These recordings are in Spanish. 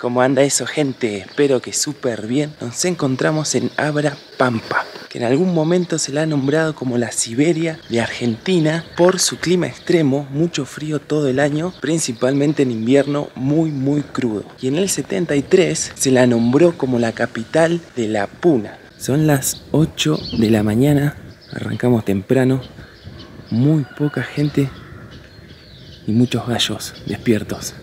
¿Cómo anda eso, gente? Espero que súper bien. Nos encontramos en Abra Pampa, que en algún momento se la ha nombrado como la Siberia de Argentina por su clima extremo, mucho frío todo el año, principalmente en invierno muy muy crudo. Y en el 73 se la nombró como la capital de la Puna. Son las 8 de la mañana, arrancamos temprano, muy poca gente y muchos gallos despiertos.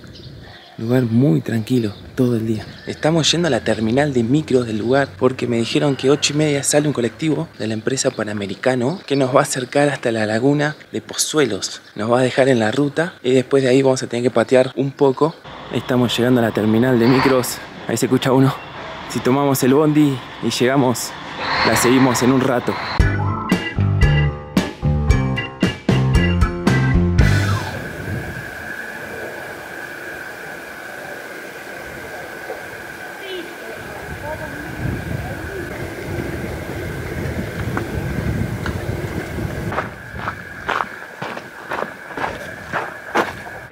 Lugar muy tranquilo todo el día. Estamos yendo a la terminal de micros del lugar porque me dijeron que 8 y media sale un colectivo de la empresa Panamericano que nos va a acercar hasta la laguna de Pozuelos. Nos va a dejar en la ruta y después de ahí vamos a tener que patear un poco. Estamos llegando a la terminal de micros. Ahí se escucha uno. Si tomamos el bondi y llegamos, la seguimos en un rato.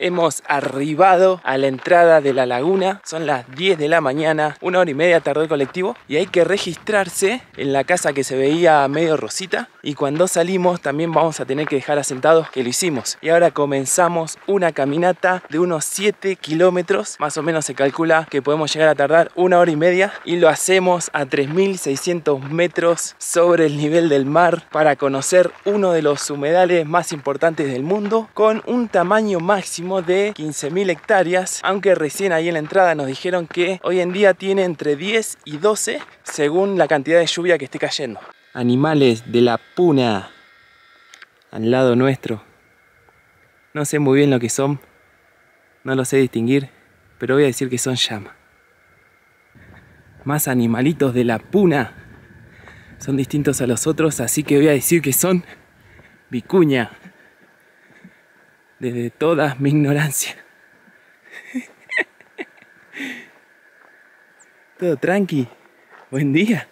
Hemos arribado a la entrada de la laguna, son las 10 de la mañana, una hora y media tardó el colectivo y hay que registrarse en la casa que se veía medio rosita. Y cuando salimos también vamos a tener que dejar asentados que lo hicimos. Y ahora comenzamos una caminata de unos 7 kilómetros, más o menos se calcula que podemos llegar a tardar una hora y media y lo hacemos a 3.600 metros sobre el nivel del mar para conocer uno de los humedales más importantes del mundo con un tamaño máximo de 15.000 hectáreas, aunque recién ahí en la entrada nos dijeron que hoy en día tiene entre 10 y 12 según la cantidad de lluvia que esté cayendo. Animales de la puna al lado nuestro. No sé muy bien lo que son, no lo sé distinguir, pero voy a decir que son llamas. Más animalitos de la puna. Son distintos a los otros, así que voy a decir que son vicuña desde toda mi ignorancia. Todo tranqui. Buen día.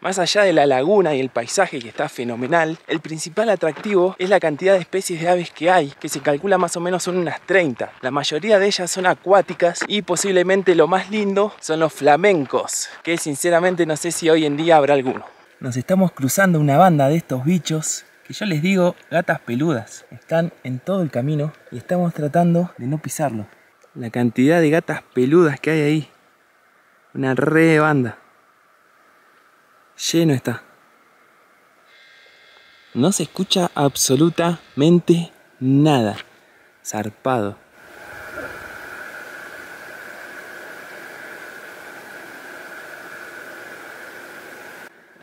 Más allá de la laguna y el paisaje que está fenomenal, el principal atractivo es la cantidad de especies de aves que hay, que se calcula más o menos son unas 30. La mayoría de ellas son acuáticas y posiblemente lo más lindo son los flamencos, que sinceramente no sé si hoy en día habrá alguno. Nos estamos cruzando una banda de estos bichos que yo les digo gatas peludas. Están en todo el camino y estamos tratando de no pisarlo. La cantidad de gatas peludas que hay ahí. Una re banda. Lleno está. No se escucha absolutamente nada. Zarpado.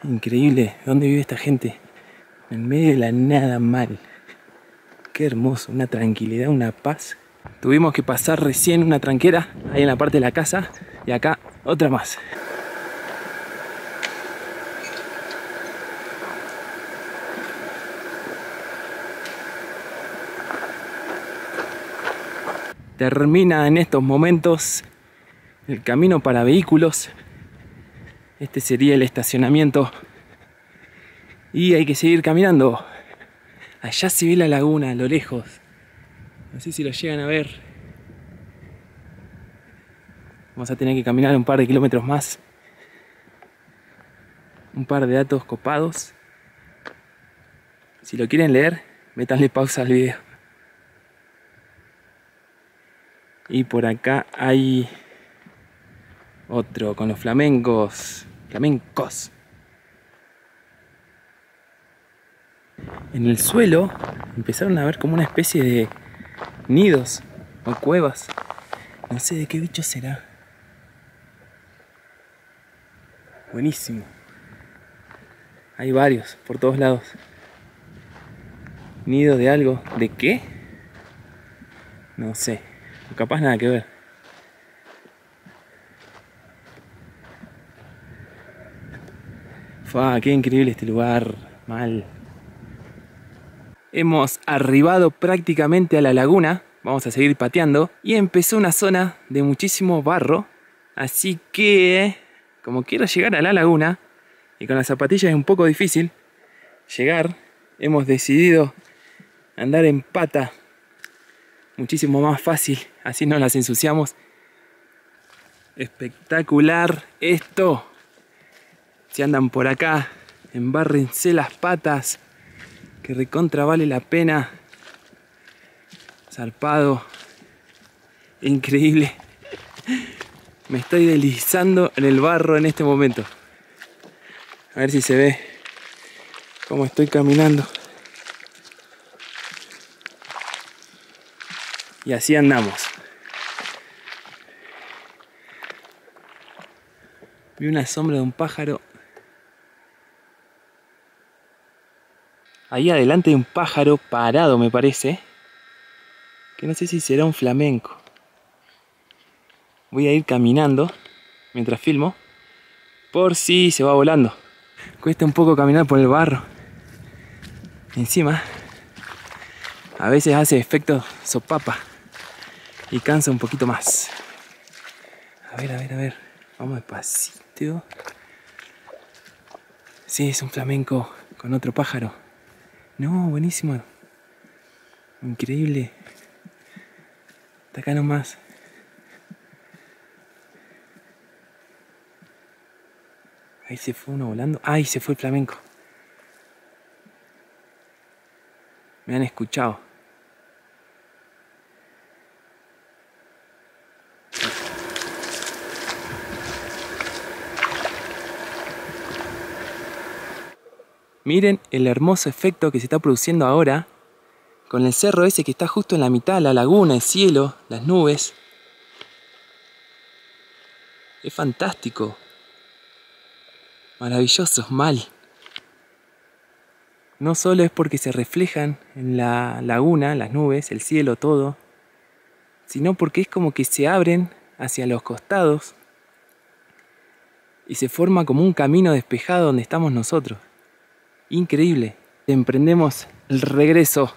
Increíble, ¿dónde vive esta gente? En medio de la nada mal. Qué hermoso, una tranquilidad, una paz. Tuvimos que pasar recién una tranquera ahí en la parte de la casa y acá otra más. Termina en estos momentos el camino para vehículos. Este sería el estacionamiento. Y hay que seguir caminando. Allá se ve la laguna a lo lejos. No sé si lo llegan a ver. Vamos a tener que caminar un par de kilómetros más. Un par de datos copados. Si lo quieren leer, métanle pausa al video. Y por acá hay otro con los flamencos. Flamencos. En el suelo empezaron a ver como una especie de nidos o cuevas. No sé de qué bicho será. Buenísimo. Hay varios por todos lados. Nido de algo. ¿De qué? No sé. Capaz nada que ver. Fua, qué increíble este lugar. Mal. Hemos arribado prácticamente a la laguna. Vamos a seguir pateando. Y empezó una zona de muchísimo barro. Así que, como quiero llegar a la laguna, y con las zapatillas es un poco difícil llegar, hemos decidido andar en pata. Muchísimo más fácil, así no las ensuciamos Espectacular esto. Si andan por acá, embárrense las patas, que recontra vale la pena. Zarpado. Increíble. Me estoy deslizando en el barro en este momento. A ver si se ve cómo estoy caminando. Y así andamos. Vi una sombra de un pájaro. Ahí adelante hay un pájaro parado, me parece. Que no sé si será un flamenco. Voy a ir caminando mientras filmo. Por si se va volando. Cuesta un poco caminar por el barro. Encima, a veces hace efecto sopapa y cansa un poquito más. A ver, a ver, a ver. Vamos despacito. Sí, es un flamenco con otro pájaro. No, buenísimo. Increíble. Está acá nomás. Ahí se fue uno volando. Ahí se fue el flamenco. Me han escuchado. Miren el hermoso efecto que se está produciendo ahora con el cerro ese que está justo en la mitad, la laguna, el cielo, las nubes. Es fantástico. Maravilloso, mal. No solo es porque se reflejan en la laguna, las nubes, el cielo, todo, sino porque es como que se abren hacia los costados y se forma como un camino despejado donde estamos nosotros increíble. Emprendemos el regreso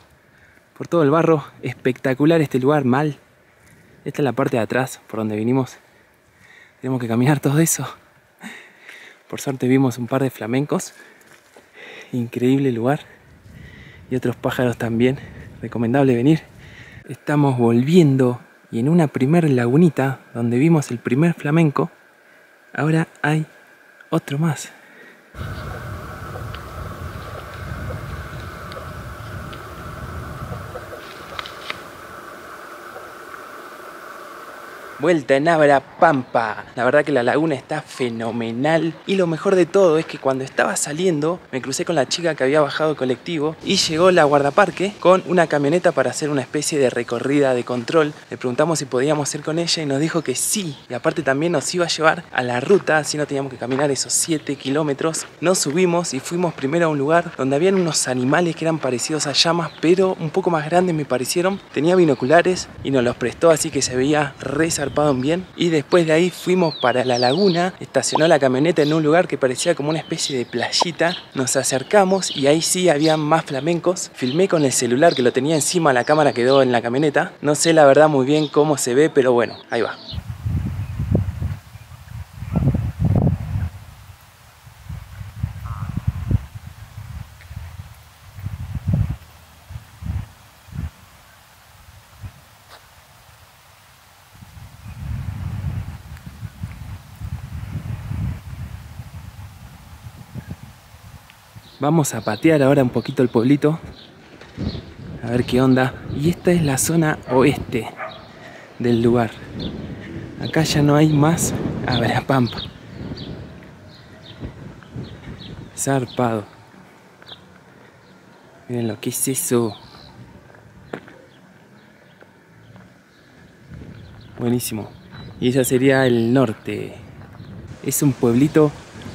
por todo el barro. Espectacular este lugar, mal. Esta es la parte de atrás por donde vinimos. Tenemos que caminar todo eso. Por suerte vimos un par de flamencos. Increíble lugar. Y otros pájaros también. Recomendable venir. Estamos volviendo y en una primer lagunita donde vimos el primer flamenco, ahora hay otro más. Vuelta en Abra Pampa. La verdad que la laguna está fenomenal y lo mejor de todo es que cuando estaba saliendo me crucé con la chica que había bajado colectivo y llegó la guardaparque con una camioneta para hacer una especie de recorrida de control. Le preguntamos si podíamos ir con ella y nos dijo que sí. Y aparte también nos iba a llevar a la ruta, así no teníamos que caminar esos 7 kilómetros. Nos subimos y fuimos primero a un lugar donde habían unos animales que eran parecidos a llamas, pero un poco más grandes me parecieron. Tenía binoculares y nos los prestó, así que se veía re bien. Y después de ahí fuimos para la laguna, estacionó la camioneta en un lugar que parecía como una especie de playita. Nos acercamos y ahí sí había más flamencos. Filmé con el celular que lo tenía encima, la cámara quedó en la camioneta. No sé la verdad muy bien cómo se ve, pero bueno, ahí va. Vamos a patear ahora un poquito el pueblito. A ver qué onda. Y esta es la zona oeste del lugar. Acá ya no hay más la Pampa. Zarpado. Miren lo que es eso. Buenísimo. Y ese sería el norte. Es un pueblito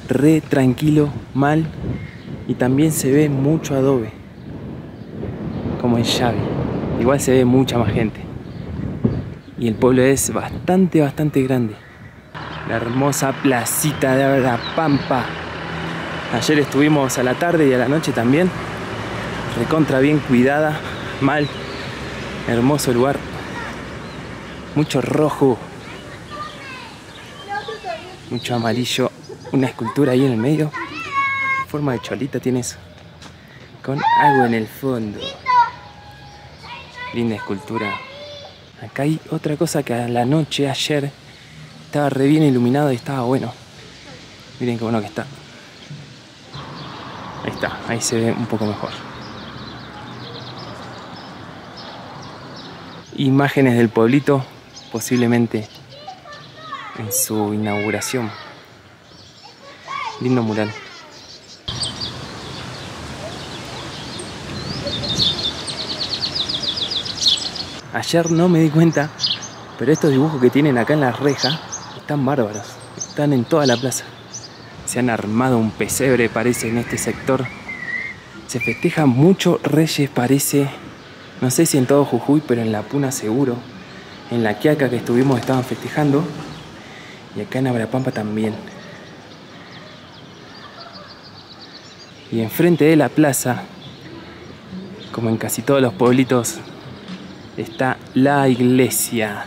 re tranquilo, mal, y también se ve mucho adobe, como en Xavi. Igual se ve mucha más gente. Y el pueblo es bastante, bastante grande. La hermosa placita de la Pampa. Ayer estuvimos a la tarde y a la noche también. Recontra bien cuidada, mal. Hermoso lugar. Mucho rojo. Mucho amarillo. Una escultura ahí en el medio forma de cholita tiene eso. Con agua en el fondo. Linda escultura. Acá hay otra cosa que a la noche, ayer, Estaba re bien iluminado y estaba bueno. Miren qué bueno que está. Ahí está, ahí se ve un poco mejor. Imágenes del pueblito, posiblemente en su inauguración. Lindo mural. Ayer no me di cuenta, pero estos dibujos que tienen acá en la reja están bárbaros. Están en toda la plaza. Se han armado un pesebre, parece, en este sector. Se festejan mucho Reyes, parece. No sé si en todo Jujuy, pero en La Puna seguro. En la Quiaca que estuvimos estaban festejando. Y acá en Abrapampa también. Y enfrente de la plaza, como en casi todos los pueblitos está la iglesia.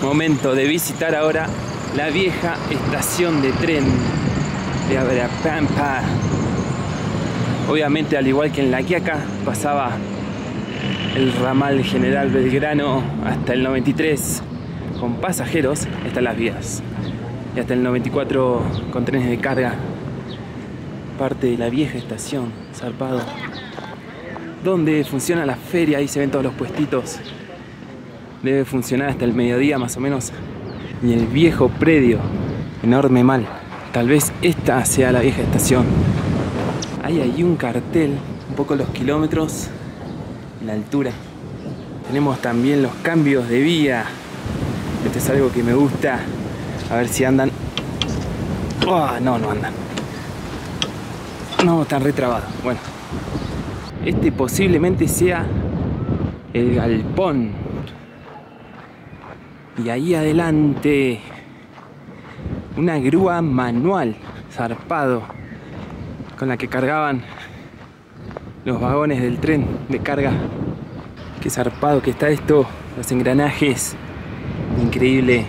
Momento de visitar ahora la vieja estación de tren de Abrapampa. Obviamente, al igual que en La Quiaca, pasaba el ramal General Belgrano hasta el 93 con pasajeros, están las vías. Y hasta el 94 con trenes de carga. Parte de la vieja estación, zarpado donde funciona la feria, ahí se ven todos los puestitos. Debe funcionar hasta el mediodía más o menos. Y el viejo predio, enorme mal. Tal vez esta sea la vieja estación. Hay ahí un cartel, un poco los kilómetros, la altura. Tenemos también los cambios de vía. Este es algo que me gusta. A ver si andan. Oh, no, no andan. No, están retrabados. Bueno, este posiblemente sea el galpón. Y ahí adelante una grúa manual, zarpado, con la que cargaban los vagones del tren de carga. Qué zarpado que está esto, los engranajes, increíble.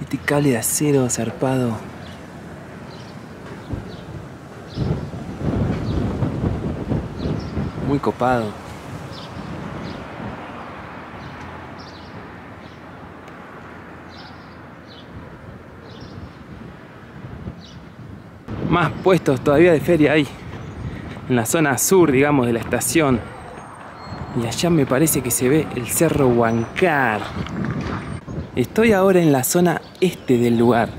Este cable de acero zarpado. Copado. Más puestos todavía de feria hay en la zona sur, digamos, de la estación. Y allá me parece que se ve el Cerro Huancar. Estoy ahora en la zona este del lugar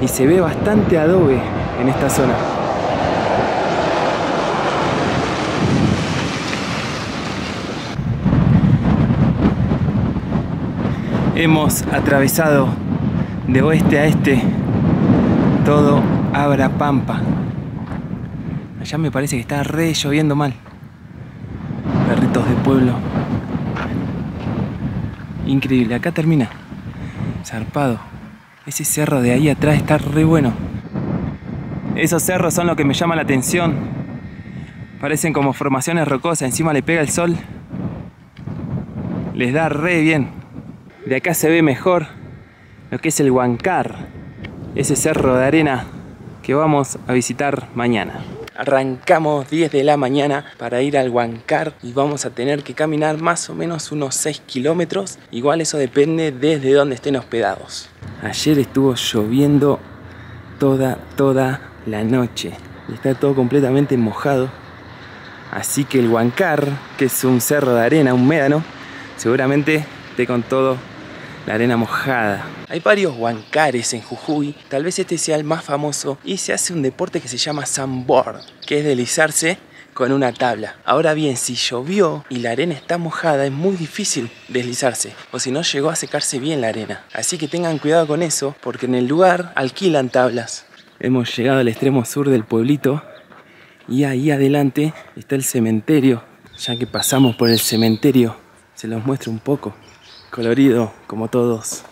y se ve bastante adobe en esta zona. Hemos atravesado de oeste a este todo Abra Pampa. Allá me parece que está re lloviendo mal. Perritos de pueblo. Increíble, acá termina. Zarpado. Ese cerro de ahí atrás está re bueno. Esos cerros son lo que me llama la atención. Parecen como formaciones rocosas, encima le pega el sol. Les da re bien. De acá se ve mejor lo que es el Huancar, ese cerro de arena que vamos a visitar mañana. Arrancamos 10 de la mañana para ir al Huancar y vamos a tener que caminar más o menos unos 6 kilómetros. Igual eso depende desde donde estén hospedados. Ayer estuvo lloviendo toda, toda la noche. Y está todo completamente mojado. Así que el Huancar, que es un cerro de arena, un médano, seguramente esté con todo la arena mojada. Hay varios huancares en Jujuy, tal vez este sea el más famoso y se hace un deporte que se llama sandboard, que es deslizarse con una tabla. Ahora bien, si llovió y la arena está mojada, es muy difícil deslizarse, o si no llegó a secarse bien la arena. Así que tengan cuidado con eso, porque en el lugar alquilan tablas. Hemos llegado al extremo sur del pueblito y ahí adelante está el cementerio. Ya que pasamos por el cementerio, se los muestro un poco colorido como todos.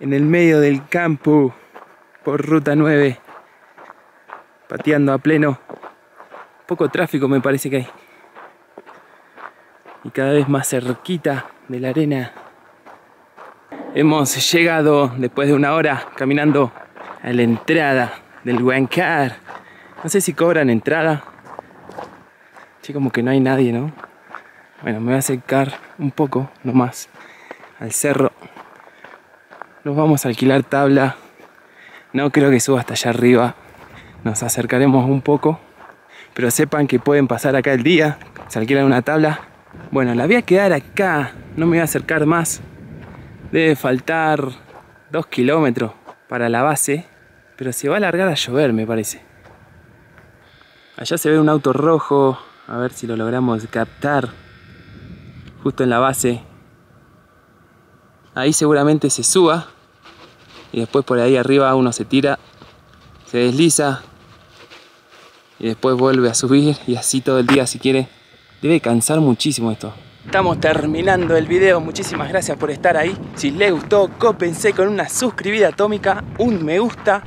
En el medio del campo, por ruta 9, pateando a pleno. Poco tráfico me parece que hay. Y cada vez más cerquita de la arena. Hemos llegado después de una hora caminando a la entrada del Huancar. No sé si cobran entrada. Sí, como que no hay nadie, ¿no? Bueno, me voy a acercar un poco nomás al cerro. Nos vamos a alquilar tabla. No creo que suba hasta allá arriba. Nos acercaremos un poco. Pero sepan que pueden pasar acá el día. Se alquilan una tabla. Bueno, la voy a quedar acá. No me voy a acercar más. Debe faltar dos kilómetros para la base. Pero se va a alargar a llover, me parece. Allá se ve un auto rojo. A ver si lo logramos captar. Justo en la base. Ahí seguramente se suba. Y después por ahí arriba uno se tira. Se desliza. Y después vuelve a subir. Y así todo el día si quiere. Debe cansar muchísimo esto. Estamos terminando el video, muchísimas gracias por estar ahí. Si les gustó, cópense con una suscribida atómica, un me gusta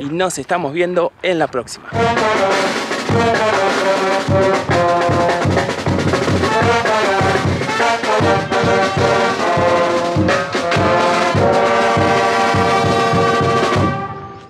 y nos estamos viendo en la próxima.